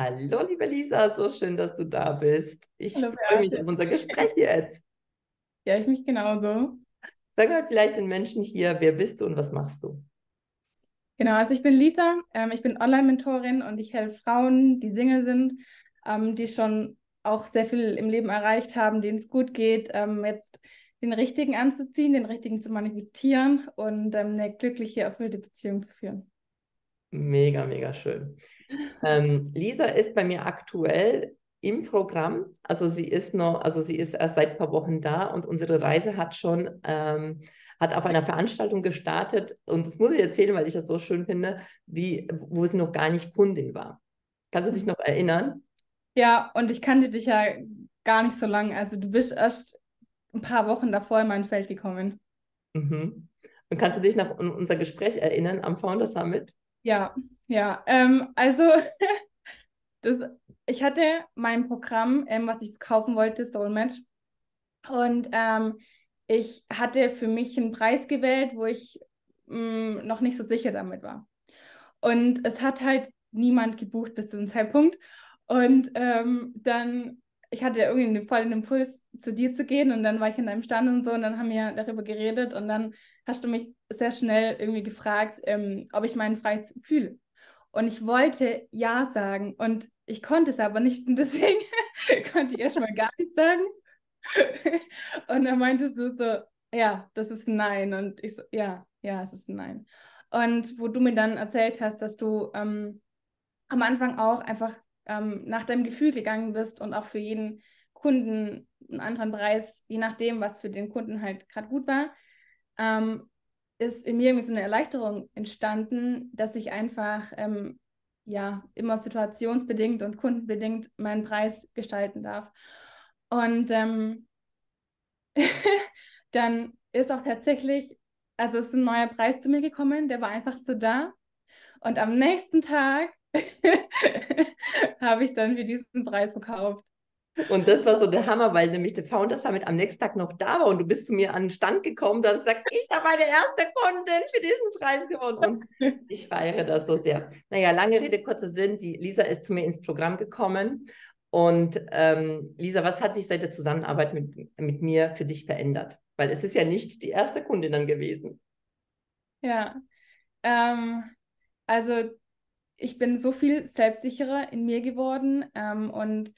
Hallo, liebe Lisa, so schön, dass du da bist. Ich freue mich auf unser Gespräch jetzt. Ja, ich mich genauso. Sag mal vielleicht den Menschen hier, wer bist du und was machst du? Genau, also ich bin Lisa, ähm, ich bin Online-Mentorin und ich helfe Frauen, die Single sind, ähm, die schon auch sehr viel im Leben erreicht haben, denen es gut geht, ähm, jetzt den richtigen anzuziehen, den richtigen zu manifestieren und ähm, eine glückliche, erfüllte Beziehung zu führen. Mega, mega schön. Ähm, Lisa ist bei mir aktuell im Programm. Also sie ist noch, also sie ist erst seit ein paar Wochen da und unsere Reise hat schon, ähm, hat auf einer Veranstaltung gestartet und das muss ich erzählen, weil ich das so schön finde, die, wo sie noch gar nicht Kundin war. Kannst du dich noch erinnern? Ja, und ich kannte dich ja gar nicht so lange. Also du bist erst ein paar Wochen davor in mein Feld gekommen. Mhm. Und kannst du dich noch an unser Gespräch erinnern am Founder Summit? Ja, ja. Ähm, also das, ich hatte mein Programm, ähm, was ich kaufen wollte, Soulmatch. Und ähm, ich hatte für mich einen Preis gewählt, wo ich mh, mm, noch nicht so sicher damit war. Und es hat halt niemand gebucht bis zu dem Zeitpunkt. Und ähm, dann, ich hatte irgendwie voll den Impuls, zu dir zu gehen und dann war ich in deinem Stand und so und dann haben wir darüber geredet und dann hast du mich sehr schnell irgendwie gefragt, ähm, ob ich meinen Freiz fühle. Und ich wollte Ja sagen und ich konnte es aber nicht und deswegen konnte ich erstmal gar nichts sagen. und dann meintest du so, ja, das ist ein Nein. Und ich so, ja, ja, es ist ein Nein. Und wo du mir dann erzählt hast, dass du ähm, am Anfang auch einfach ähm, nach deinem Gefühl gegangen bist und auch für jeden Kunden einen anderen Preis, je nachdem, was für den Kunden halt gerade gut war, ähm, ist in mir irgendwie so eine Erleichterung entstanden, dass ich einfach ähm, ja immer situationsbedingt und kundenbedingt meinen Preis gestalten darf. Und ähm, dann ist auch tatsächlich, also ist ein neuer Preis zu mir gekommen, der war einfach so da. Und am nächsten Tag habe ich dann für diesen Preis verkauft. Und das war so der Hammer, weil nämlich der Founder Summit am nächsten Tag noch da war und du bist zu mir an den Stand gekommen und hast gesagt, ich habe meine erste Kundin für diesen Preis gewonnen. Und ich feiere das so sehr. Naja, lange Rede, kurzer Sinn. Die Lisa ist zu mir ins Programm gekommen. Und ähm, Lisa, was hat sich seit der Zusammenarbeit mit, mit mir für dich verändert? Weil es ist ja nicht die erste Kundin dann gewesen. Ja, ähm, also ich bin so viel selbstsicherer in mir geworden ähm, und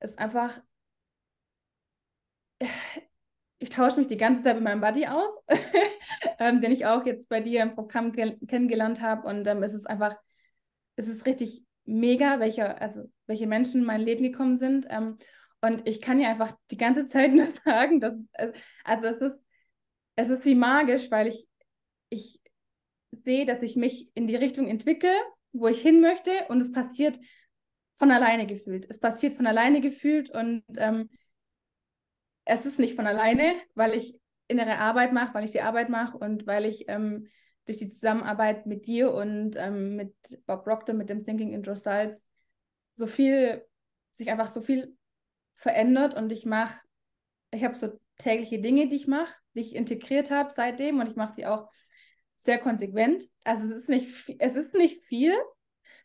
ist einfach, ich tausche mich die ganze Zeit mit meinem Buddy aus, ähm, den ich auch jetzt bei dir im Programm kennengelernt habe. Und ähm, es ist einfach, es ist richtig mega, welche, also welche Menschen in mein Leben gekommen sind. Ähm, und ich kann ja einfach die ganze Zeit nur sagen, dass, also es ist, es ist wie magisch, weil ich, ich sehe, dass ich mich in die Richtung entwickle, wo ich hin möchte und es passiert von alleine gefühlt. Es passiert von alleine gefühlt und ähm, es ist nicht von alleine, weil ich innere Arbeit mache, weil ich die Arbeit mache und weil ich ähm, durch die Zusammenarbeit mit dir und ähm, mit Bob Proctor, mit dem Thinking Intro Salz, so viel, sich einfach so viel verändert und ich mache, ich habe so tägliche Dinge, die ich mache, die ich integriert habe seitdem und ich mache sie auch sehr konsequent. Also es ist nicht, es ist nicht viel,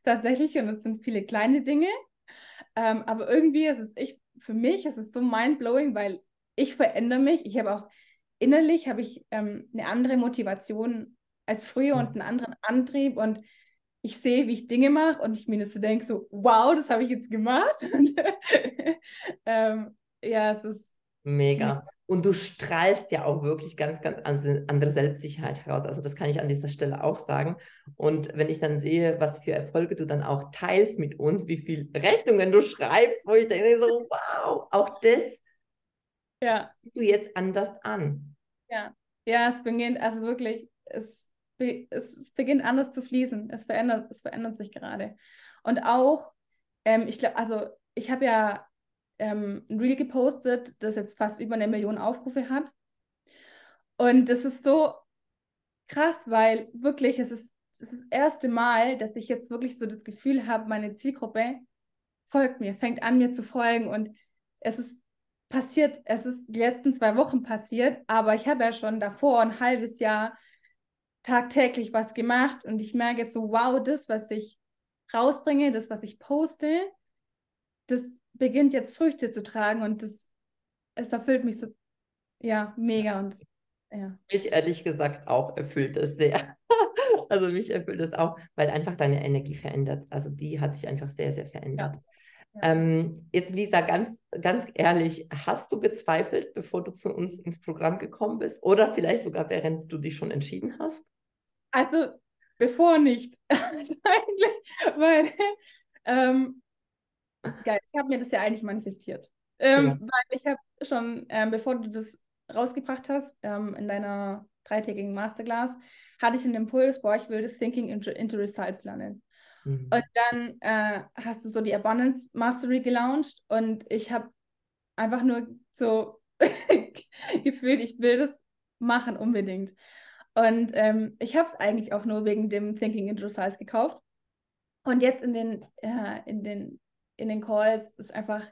tatsächlich und es sind viele kleine Dinge. Ähm, aber irgendwie ist es ich, für mich, es ist so mindblowing, weil ich verändere mich. Ich habe auch innerlich habe ich ähm, eine andere Motivation als früher und einen anderen Antrieb und ich sehe, wie ich Dinge mache und ich mir so denke, so, wow, das habe ich jetzt gemacht. Und, ähm, ja, es ist mega. Und du strahlst ja auch wirklich ganz, ganz andere Selbstsicherheit heraus. Also das kann ich an dieser Stelle auch sagen. Und wenn ich dann sehe, was für Erfolge du dann auch teilst mit uns, wie viele Rechnungen du schreibst, wo ich denke so, wow, auch das ja. siehst du jetzt anders an. Ja, ja, es beginnt, also wirklich, es, es, es beginnt anders zu fließen. Es verändert, es verändert sich gerade. Und auch, ähm, ich glaube, also ich habe ja ähm, ein Reel gepostet, das jetzt fast über eine Million Aufrufe hat. Und das ist so krass, weil wirklich, es ist, es ist das erste Mal, dass ich jetzt wirklich so das Gefühl habe, meine Zielgruppe folgt mir, fängt an, mir zu folgen. Und es ist passiert, es ist die letzten zwei Wochen passiert, aber ich habe ja schon davor ein halbes Jahr tagtäglich was gemacht und ich merke jetzt so, wow, das, was ich rausbringe, das, was ich poste, das beginnt jetzt Früchte zu tragen und das, es erfüllt mich so, ja, mega und ja. Mich ehrlich gesagt auch erfüllt es sehr. Also mich erfüllt es auch, weil einfach deine Energie verändert. Also die hat sich einfach sehr, sehr verändert. Ja. Ja. Ähm, jetzt, Lisa, ganz, ganz ehrlich, hast du gezweifelt, bevor du zu uns ins Programm gekommen bist? Oder vielleicht sogar während du dich schon entschieden hast? Also, bevor nicht. Also eigentlich, weil ähm, geil, ich habe mir das ja eigentlich manifestiert. Ähm, ja. Weil ich habe schon, ähm, bevor du das rausgebracht hast, ähm, in deiner dreitägigen Masterclass, hatte ich einen Impuls, boah, ich will das Thinking into, into Results lernen. Mhm. Und dann äh, hast du so die Abundance Mastery gelauncht und ich habe einfach nur so gefühlt, ich will das machen unbedingt. Und ähm, ich habe es eigentlich auch nur wegen dem Thinking into Results gekauft. Und jetzt in den, äh, in den, in den Calls ist einfach,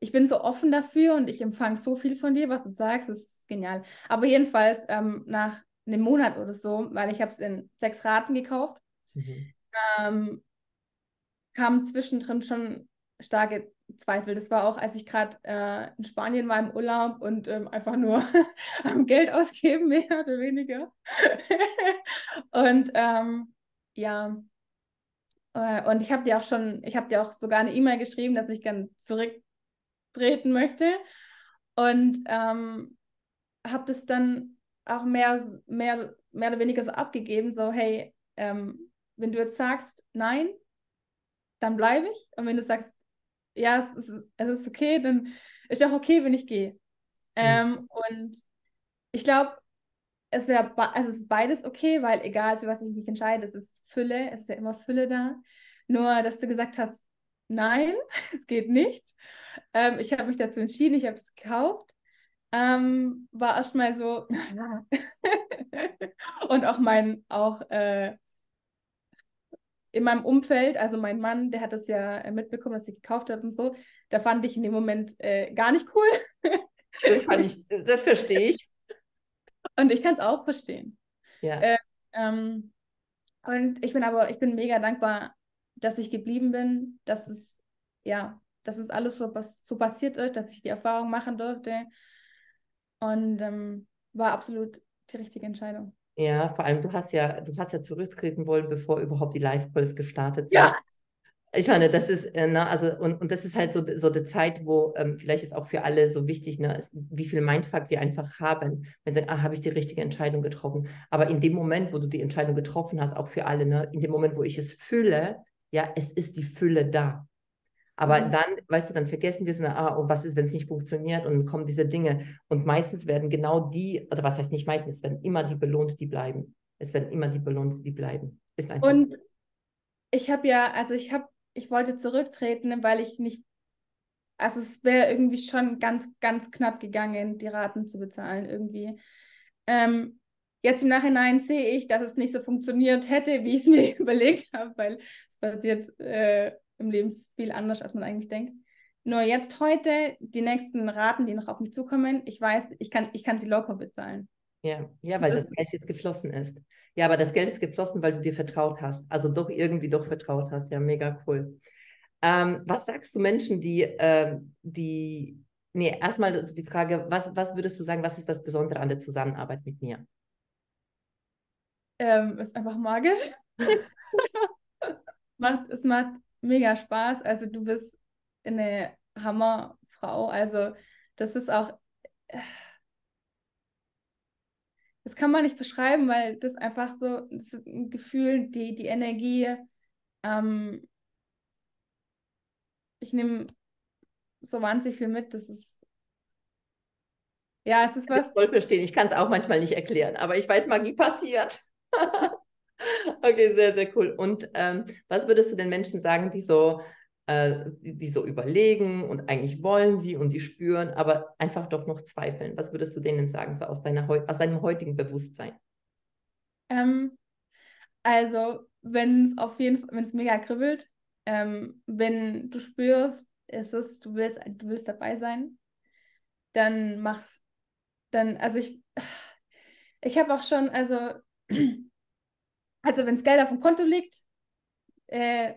ich bin so offen dafür und ich empfange so viel von dir, was du sagst, das ist genial. Aber jedenfalls ähm, nach einem Monat oder so, weil ich habe es in sechs Raten gekauft, mhm. ähm, kamen zwischendrin schon starke Zweifel. Das war auch, als ich gerade äh, in Spanien war im Urlaub und ähm, einfach nur am Geld ausgeben, mehr oder weniger. und ähm, ja, und ich habe dir auch schon, ich habe dir auch sogar eine E-Mail geschrieben, dass ich gern zurücktreten möchte. Und ähm, habe das dann auch mehr, mehr, mehr oder weniger so abgegeben, so, hey, ähm, wenn du jetzt sagst, nein, dann bleibe ich. Und wenn du sagst, ja, es ist, es ist okay, dann ist auch okay, wenn ich gehe. Mhm. Ähm, und ich glaube, es wäre es ist beides okay, weil egal für was ich mich entscheide, es ist Fülle, es ist ja immer Fülle da. Nur, dass du gesagt hast, nein, es geht nicht. Ähm, ich habe mich dazu entschieden, ich habe es gekauft ähm, war erstmal so. und auch mein, auch äh, in meinem Umfeld, also mein Mann, der hat das ja mitbekommen, dass sie gekauft hat und so, da fand ich in dem Moment äh, gar nicht cool. das kann ich, das verstehe ich. Und ich kann es auch verstehen. Ja. Äh, ähm, und ich bin aber, ich bin mega dankbar, dass ich geblieben bin, dass es, ja, dass es alles so, so passiert ist, dass ich die Erfahrung machen durfte und ähm, war absolut die richtige Entscheidung. Ja, vor allem du hast ja, du hast ja zurücktreten wollen, bevor überhaupt die Live-Calls gestartet sind. Ja. Ich meine, das ist, äh, ne, also, und, und das ist halt so, so die Zeit, wo ähm, vielleicht ist auch für alle so wichtig, ne, ist, wie viel Mindfuck wir einfach haben, wenn sie sagen, ah, habe ich die richtige Entscheidung getroffen. Aber in dem Moment, wo du die Entscheidung getroffen hast, auch für alle, ne, in dem Moment, wo ich es fühle, ja, es ist die Fülle da. Aber mhm. dann, weißt du, dann vergessen wir es, ah, oh, was ist, wenn es nicht funktioniert und kommen diese Dinge. Und meistens werden genau die, oder was heißt nicht meistens, es werden immer die belohnt, die bleiben. Es werden immer die belohnt, die bleiben. Ist einfach und so. ich habe ja, also ich habe, ich wollte zurücktreten, weil ich nicht, also es wäre irgendwie schon ganz, ganz knapp gegangen, die Raten zu bezahlen irgendwie. Ähm, Jetzt im Nachhinein sehe ich, dass es nicht so funktioniert hätte, wie ich es mir überlegt habe, weil es passiert äh, im Leben viel anders, als man eigentlich denkt. Nur jetzt heute, die nächsten Raten, die noch auf mich zukommen, ich weiß, ich kann, ich kann sie locker bezahlen. Ja, ja, weil das, Geld jetzt geflossen ist. Ja, aber das Geld ist geflossen, weil du dir vertraut hast. Also doch irgendwie doch vertraut hast. Ja, mega cool. Ähm, was sagst du Menschen, die, ähm, die, nee, erstmal die Frage, was, was würdest du sagen, was ist das Besondere an der Zusammenarbeit mit mir? Ähm, ist einfach magisch. macht, es macht mega Spaß. Also du bist eine Hammerfrau. Also das ist auch, das kann man nicht beschreiben, weil das einfach so, das ein Gefühl, die, die Energie, ähm, ich nehme so wahnsinnig viel mit, das ist ja, es ist was. Ich voll verstehen. Ich kann es auch manchmal nicht erklären, aber ich weiß, Magie passiert. Okay, sehr, sehr cool. Und ähm, was würdest du den Menschen sagen, die so, äh, die, die, so überlegen und eigentlich wollen sie und die spüren, aber einfach doch noch zweifeln? Was würdest du denen sagen, so aus, deiner, aus deinem heutigen Bewusstsein? Ähm, also, wenn es auf jeden Fall, wenn es mega kribbelt, ähm, wenn du spürst, es ist, du willst, du willst dabei sein, dann mach's. Dann, also ich, ich habe auch schon, also Also wenn das Geld auf dem Konto liegt, äh,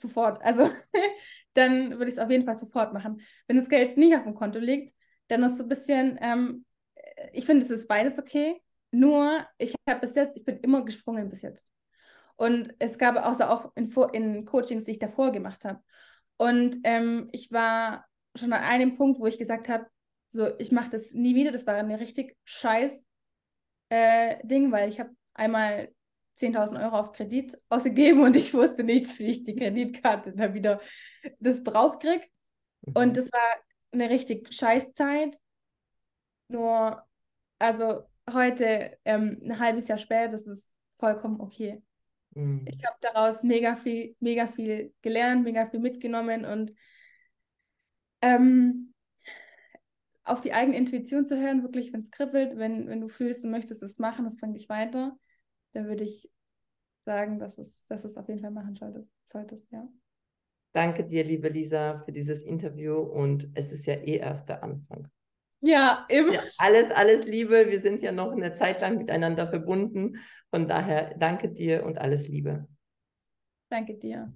sofort. Also dann würde ich es auf jeden Fall sofort machen. Wenn das Geld nicht auf dem Konto liegt, dann ist so ein bisschen, ähm, ich finde, es ist beides okay. Nur, ich habe bis jetzt, ich bin immer gesprungen bis jetzt. Und es gab also auch in, in Coachings, die ich davor gemacht habe. Und ähm, ich war schon an einem Punkt, wo ich gesagt habe, so, ich mache das nie wieder. Das war ein richtig scheiß äh, Ding, weil ich habe einmal 10.000 Euro auf Kredit ausgegeben und ich wusste nicht, wie ich die Kreditkarte da wieder das draufkriege. Mhm. Und das war eine richtig scheiß Zeit. Nur, also heute, ähm, ein halbes Jahr später, das ist vollkommen okay. Mhm. Ich habe daraus mega viel, mega viel gelernt, mega viel mitgenommen und ähm, auf die eigene Intuition zu hören, wirklich, wenn es kribbelt, wenn, wenn du fühlst, du möchtest es machen, das bringt dich weiter, dann würde ich sagen, dass es, dass es auf jeden Fall machen solltest, solltest, ja. Danke dir, liebe Lisa, für dieses Interview und es ist ja eh erst der Anfang. Ja, immer. Ja, alles, alles Liebe. Wir sind ja noch eine Zeit lang miteinander verbunden. Von daher danke dir und alles Liebe. Danke dir.